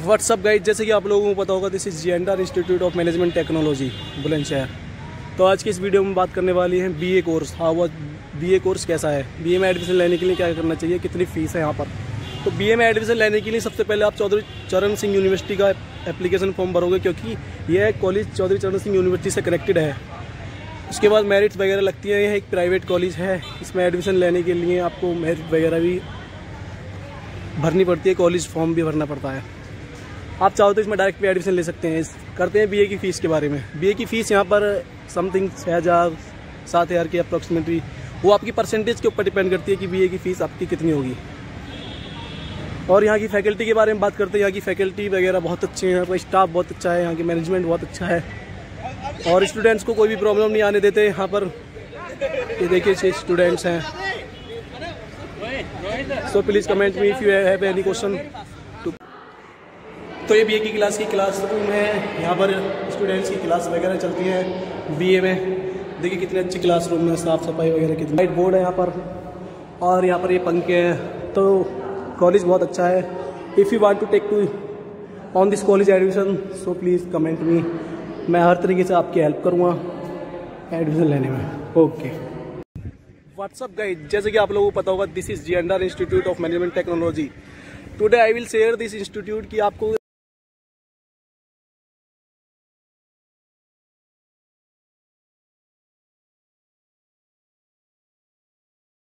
WhatsApp guide जैसे कि आप लोगों को पता होगा this is जियंडर institute of management technology Bulandshahr. तो आज की इस वीडियो में बात करने वाली है बीए कोर्स हाँ वो बीए कोर्स कैसा है? बीए में एडमिशन लेने के लिए क्या करना चाहिए? कितनी फ़ीस है यहाँ पर? तो बीए में एडमिशन लेने के लिए सबसे पहले आप चौधरी चरण सिंह यूनिवर्सिटी का एप्लीकेशन फॉर्म भरोगे, क्योंकि यह कॉलेज चौधरी चरण सिंह यूनिवर्सिटी से कनेक्टेड है। उसके बाद मेरिट्स वगैरह लगती है, यह एक प्राइवेट कॉलेज है। इसमें एडमिशन लेने के लिए आपको मेरिट वगैरह भी भरनी पड़ती है कॉलेज फॉर्म भी भरना पड़ता है। आप चाहो तो इसमें डायरेक्ट भी एडमिशन ले सकते हैं। करते हैं बीए की फ़ीस के बारे में। बीए की फ़ीस यहाँ पर समथिंग छः हज़ार, सात हज़ार की अप्रॉक्सीमेटली वो आपकी परसेंटेज के ऊपर डिपेंड करती है कि बीए की फ़ीस आपकी कितनी होगी। और यहाँ की फैकल्टी के बारे में बात करते हैं। यहाँ की फैकल्टी वगैरह बहुत अच्छे हैं। यहाँ का स्टाफ बहुत अच्छा है। यहाँ की मैनेजमेंट बहुत अच्छा है। और स्टूडेंट्स को कोई भी प्रॉब्लम नहीं आने देते यहाँ पर। ये देखिए छः स्टूडेंट्स हैं। So please comment me if you have any question तो ये बीए की क्लास की क्लास रूम है। यहाँ पर स्टूडेंट्स की क्लास वगैरह चलती है बीए में। देखिए कितने अच्छे क्लास रूम है, साफ़ सफ़ाई वगैरह कितनी। वाइट बोर्ड है यहाँ पर। और यहाँ पर ये पंखे हैं। तो कॉलेज बहुत अच्छा है। If you want to take to on this college admission so please comment me मैं हर तरीके से आपकी हेल्प करूँगा एडमिशन लेने में। ओके व्हाट्सअप गाइड जैसे कि आप लोगों को पता होगा this is G institute of management technology today I will share this institute की आपको